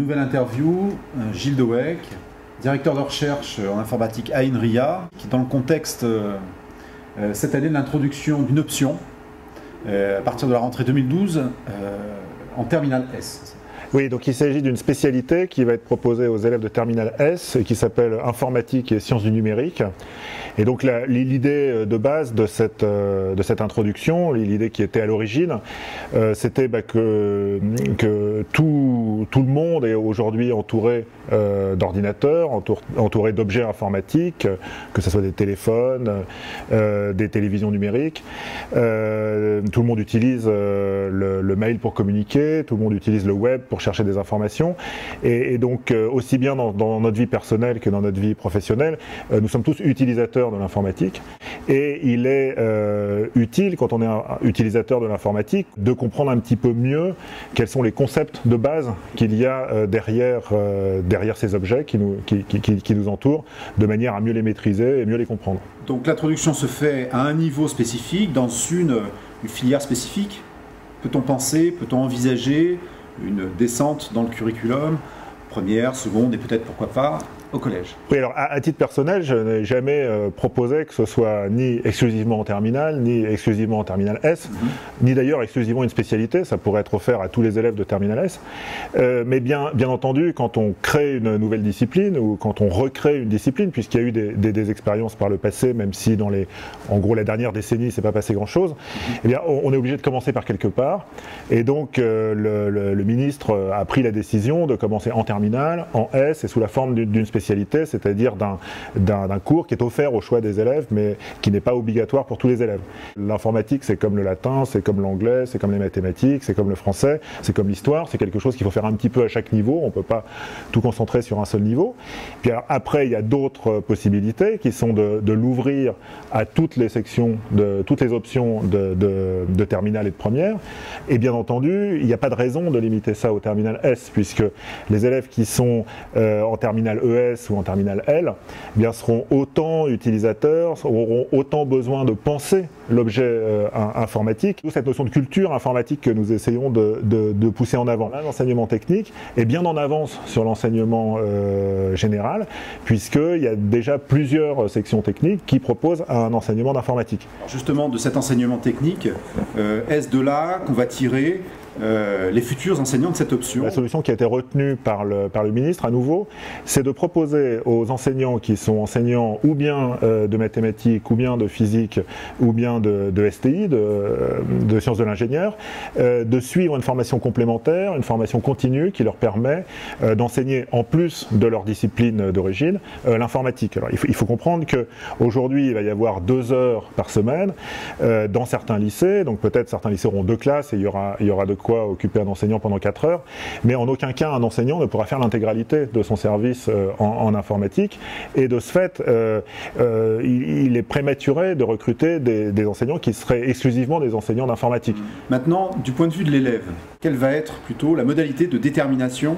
nouvelle interview, euh, Gilles Dewec, directeur de recherche en informatique à INRIA, qui dans le contexte euh, euh, cette année de l'introduction d'une option à partir de la rentrée 2012 en terminal S. Oui, donc il s'agit d'une spécialité qui va être proposée aux élèves de Terminal S et qui s'appelle Informatique et Sciences du numérique. Et donc l'idée de base de cette, euh, introduction, l'idée qui était à l'origine, euh, c'était bah, que, tout, le monde est aujourd'hui entouré euh, d'ordinateurs, entouré d'objets informatiques, que ce soit des téléphones, des télévisions numériques. tout le monde utilise le, le, mail pour communiquer, tout le monde utilise le web pour chercher des informations. Et, donc, euh, aussi bien dans, notre vie personnelle que dans notre vie professionnelle, euh, nous sommes tous utilisateurs de l'informatique. Et il est euh, utile, quand on est utilisateur de l'informatique, de comprendre un petit peu mieux quels sont les concepts de base qu'il y a derrière, derrière ces objets qui nous, qui, nous entourent, de manière à mieux les maîtriser et mieux les comprendre. Donc l'introduction se fait à un niveau spécifique, dans une filière spécifique Peut-on penser, peut-on envisager une descente dans le curriculum, première, seconde et peut-être pourquoi pas au collège. Oui, alors à, titre personnel, je n'ai jamais euh, proposé que ce soit ni exclusivement en terminale, ni exclusivement en terminale S, mhm. ni d'ailleurs exclusivement une spécialité. Ça pourrait être offert à tous les élèves de terminale S. Euh, mais bien, bien entendu, quand on crée une nouvelle discipline ou quand on recrée une discipline, puisqu'il y a eu des, des, expériences par le passé, même si dans les, en gros, la dernière décennie, c'est pas passé grand-chose, mhm. eh bien, on, est obligé de commencer par quelque part. Et donc, euh, le, le, ministre a pris la décision de commencer en terminale, en S et sous la forme d'une spécialité c'est-à-dire d'un cours qui est offert au choix des élèves, mais qui n'est pas obligatoire pour tous les élèves. L'informatique, c'est comme le latin, c'est comme l'anglais, c'est comme les mathématiques, c'est comme le français, c'est comme l'histoire, c'est quelque chose qu'il faut faire un petit peu à chaque niveau, on ne peut pas tout concentrer sur un seul niveau. Puis après, il y a d'autres possibilités qui sont de, l'ouvrir à toutes les sections, de toutes les options de, de, terminale et de première. Et bien entendu, il n'y a pas de raison de limiter ça au terminal S, puisque les élèves qui sont euh, en terminale ES ou en terminale L, eh bien seront autant utilisateurs, auront autant besoin de penser l'objet euh, informatique. Cette notion de culture informatique que nous essayons de, pousser en avant. L'enseignement technique est bien en avance sur l'enseignement euh, général, puisqu'il y a déjà plusieurs sections techniques qui proposent un enseignement d'informatique. Justement, de cet enseignement technique, euh, est-ce de là qu'on va tirer euh, les futurs enseignants de cette option. La solution qui a été retenue par le, par le ministre, à nouveau, c'est de proposer aux enseignants qui sont enseignants ou bien euh, de mathématiques, ou bien de physique, ou bien de, STI, de, sciences de l'ingénieur, euh, de suivre une formation complémentaire, une formation continue qui leur permet d'enseigner, en plus de leur discipline d'origine, l'informatique. Alors, il faut, il faut comprendre qu'aujourd'hui, il va y avoir deux heures par semaine dans certains lycées, donc peut-être certains lycées auront deux classes et il y aura, il y aura quoi occuper un enseignant pendant 4 heures, mais en aucun cas un enseignant ne pourra faire l'intégralité de son service euh, en, informatique. Et de ce fait, euh, euh, il, est prématuré de recruter des, enseignants qui seraient exclusivement des enseignants d'informatique. Maintenant, du point de vue de l'élève, quelle va être plutôt la modalité de détermination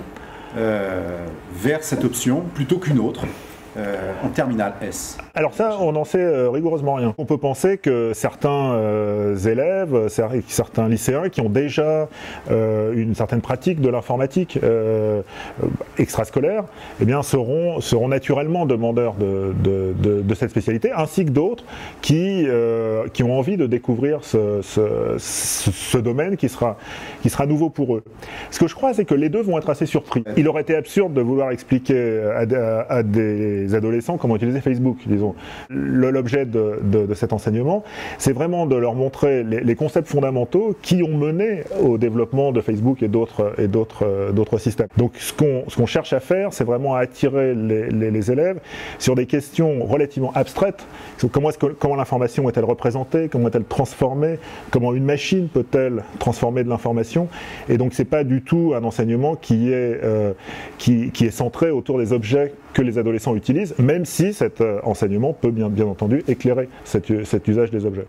vers cette option plutôt qu'une autre? Euh, en terminale S Alors ça, on n'en sait euh, rigoureusement rien. On peut penser que certains euh, élèves, certains lycéens qui ont déjà une certaine pratique de l'informatique extrascolaire, eh bien, seront, seront naturellement demandeurs de, cette spécialité, ainsi que d'autres qui, qui ont envie de découvrir ce, domaine qui sera, qui sera nouveau pour eux. Ce que je crois, c'est que les deux vont être assez surpris. Il aurait été absurde de vouloir expliquer à des adolescents comment utiliser Facebook, disons. L'objet de, cet enseignement, c'est vraiment de leur montrer les, concepts fondamentaux qui ont mené au développement de Facebook et d'autres systèmes. Donc ce qu'on cherche à faire, c'est vraiment à attirer les, les, élèves sur des questions relativement abstraites. Comment est-ce que comment l'information est-elle représentée, comment est-elle transformée, comment une machine peut-elle transformer de l'information. Et donc c'est pas du tout un enseignement qui est euh, qui est centré autour des objets que les adolescents utilisent, même si cet euh, enseignement peut bien, bien entendu éclairer cet usage des objets.